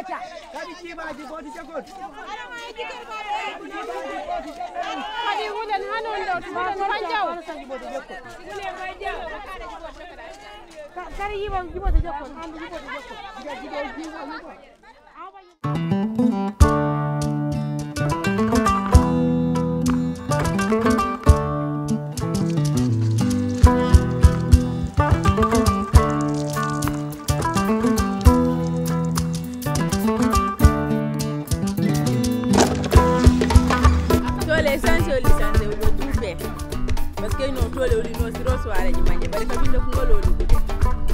aca kadi jiimaji gooti jagol kadi hulen hanon ɗo hulen panjaw kadi yiɓo jiɓoto jokkol andu jiɓoto jokkol jiɓo jiɓo par ce que non tole oli no siro soireji manje bari kabinde kungol oli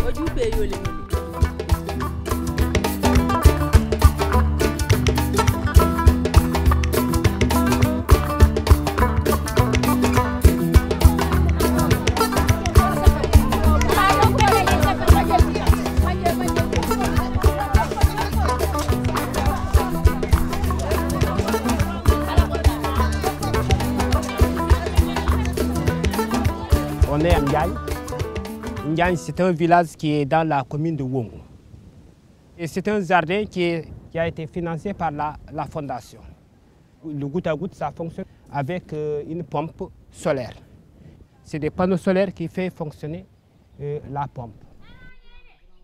o juuɓe yoli On est à Ndiaye. Ndiaye, c'est un village qui est dans la commune de Wongo. Et c'est un jardin qui, a été financé par la, fondation. Le goutte à goutte, ça fonctionne avec euh, une pompe solaire. C'est des panneaux solaires qui font fonctionner euh, la pompe.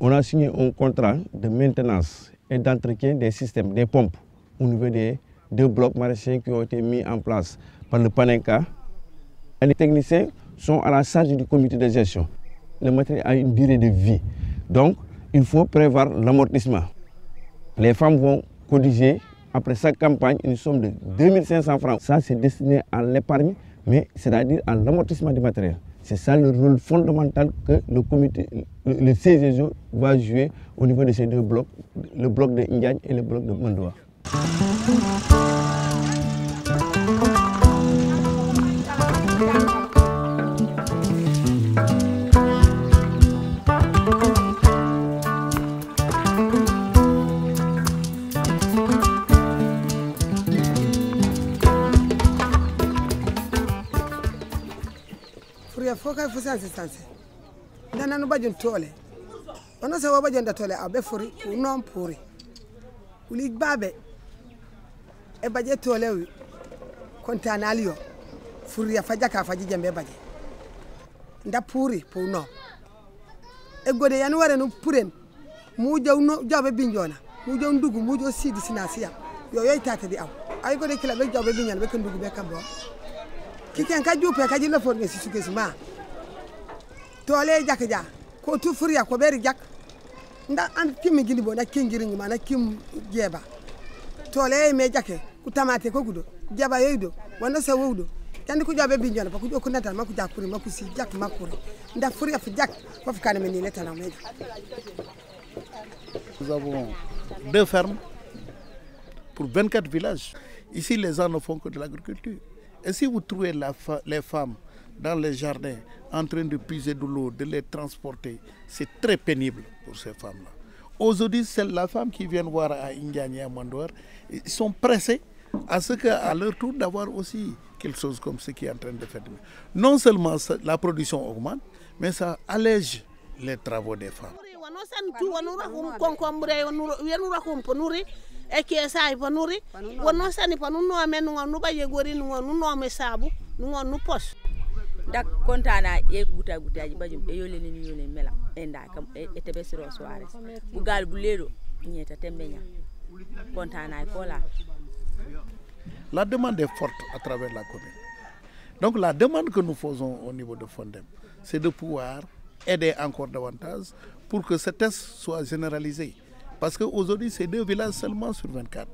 On a signé un contrat de maintenance et d'entretien des systèmes, des pompes, au niveau des deux blocs maraîchers qui ont été mis en place par le PANECA. Et Les techniciens sont à la charge du comité de gestion. Le matériel a une durée de vie. Donc, il faut prévoir l'amortissement. Les femmes vont cotiser après chaque campagne une somme de 2500 francs. Ça, c'est destiné à l'épargne, mais c'est-à-dire à l'amortissement du matériel. C'est ça le rôle fondamental que le comité, le va jouer au niveau de ces deux blocs, le bloc de Ndiagne et le bloc de Mandoa. furiya fo kay fusanse sanse dananu bajun tole ono se wo bajun da tole abe furi unon puri uli babe e baje tole wi kontanalio furiya faja ka faji jambe baje nda puri puno e gode yan ware no puren mu jaw no binjona. Mu jaw ndugu mu jaw sidi sinasiya yo yoy tata di aw ay gode kila be jabe binjona be kan ndugu be kan bo kiken ka juupe ka jilla forɓe si suke suma tole jak ja ko tu furiya ko beri jak. Nda an kim gindi bo na kingiri ma na kim jeba. Tole me jake ku tamate ko gudo jaba yeydo wonno sa wowdo tandi ku jabe binjona pa ko jo ko ma ku jakuri makko si jak makkuri nda furiya fu jak fof fu men ni netana meja Nous avons deux fermes pour 24 villages. Ici, les gens ne font que de l'agriculture. Et si vous trouvez les femmes dans les jardins en train de puiser de l'eau, de les transporter, c'est très pénible pour ces femmes-là. Aujourd'hui, c'est la femme qui vient voir à Indiane et à Mandouar. Ils sont pressés à ce qu'à leur tour d'avoir aussi quelque chose comme ce qui est en train de faire. Non seulement la production augmente, mais ça allège les travaux des femmes. Wano santu wano rahum konkombre wano wenu rahum ponuri e kesai ponuri wano sani panu no men no no baye gori no no no me sabu no no pos dak kontana e guta gutaji bajum e yoleni ni yoleni melam e nda kam e e tebe siro soare bu gal bu ledo nyeta tembe nya kontana e kola La demande est forte à travers la commune. Donc la demande que nous faisons au niveau de Fondem, c'est de pouvoir aider encore davantage pour que ce test soit généralisé. Parce qu'aujourd'hui, c'est deux villages seulement sur 24.